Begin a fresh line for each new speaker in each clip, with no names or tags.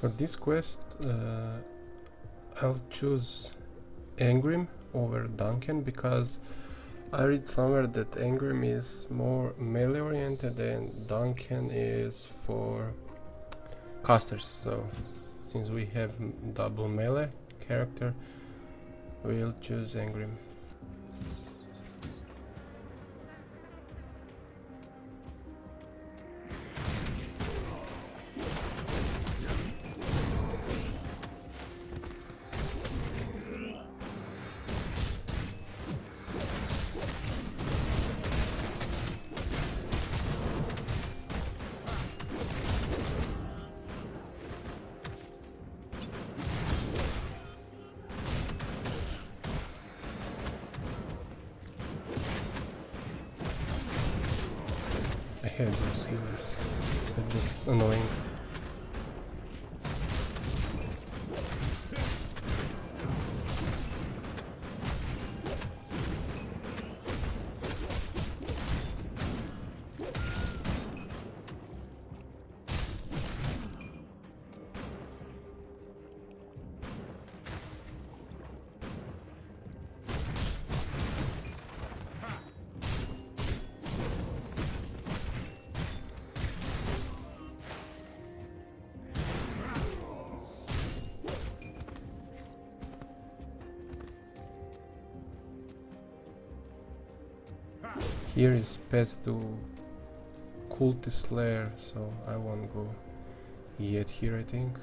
For this quest, uh, I'll choose Angrim over Duncan because I read somewhere that Angrim is more melee oriented and Duncan is for casters. So since we have double melee character, we'll choose Angrim. Hate those healers. They're just annoying. Here is pet to cultist lair, so I won't go yet here I think.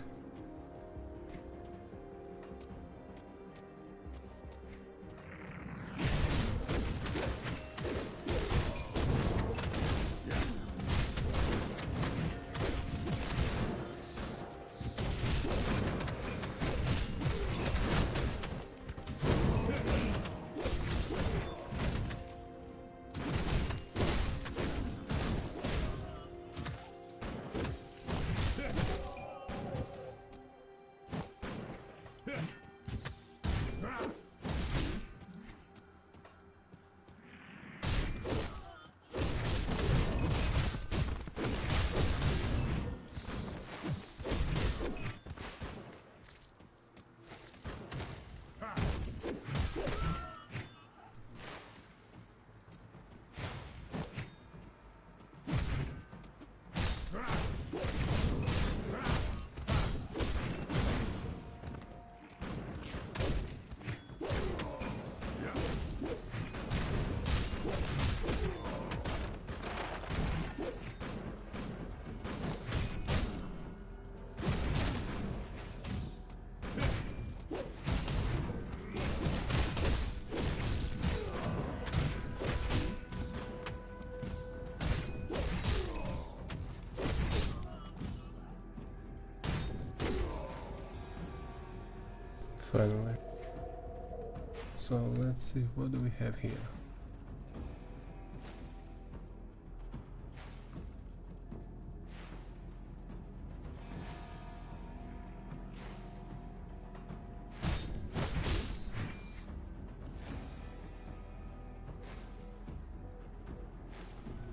Finally. So let's see, what do we have here?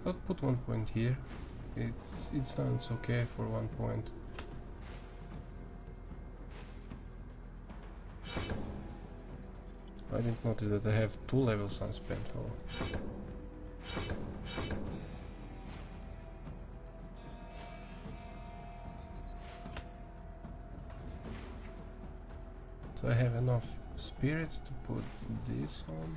I'll put one point here. It, it sounds okay for one point. I didn't notice that I have two levels unspent. Oh. So I have enough spirits to put this on.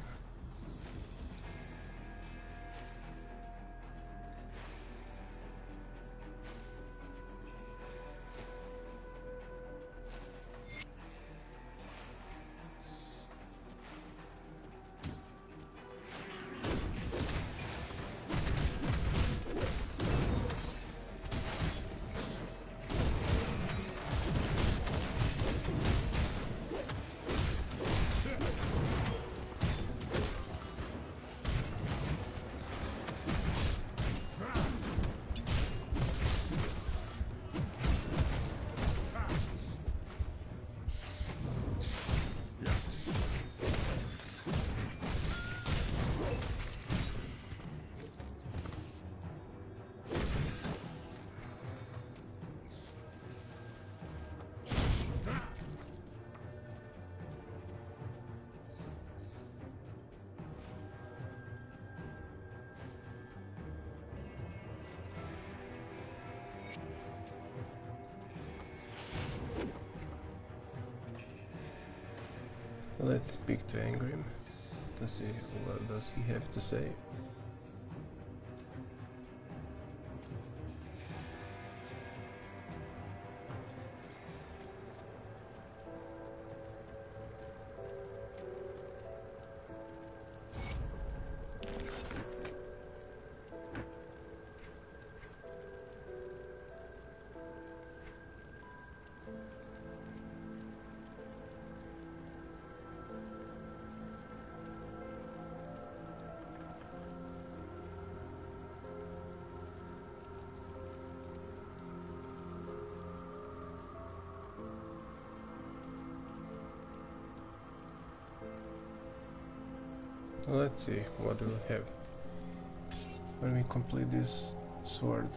Let's speak to Angrim to see what does he have to say. Let's see what we'll have when we complete this sword.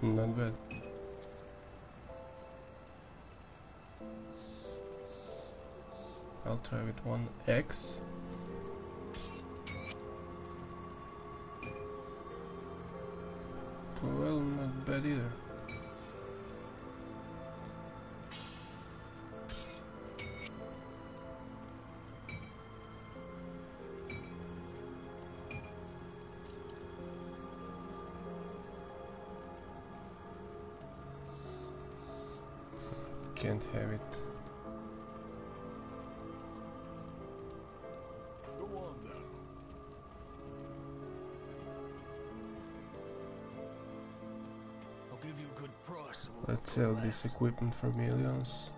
Not bad. I'll try with one X. Well, not bad either. Can't have it.
Go on then. I'll give you a good price. and we'll
Let's sell this equipment for millions.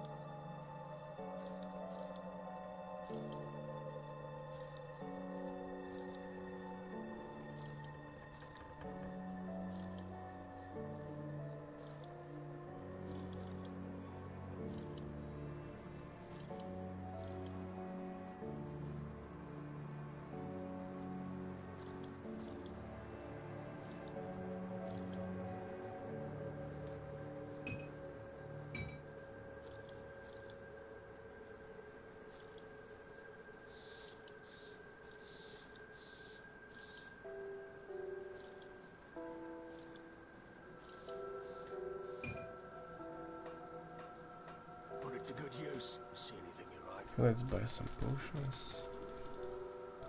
To good use. See anything you like.
Let's buy some potions.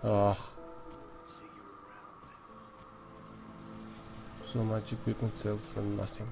Around.
so much equipment sold for nothing.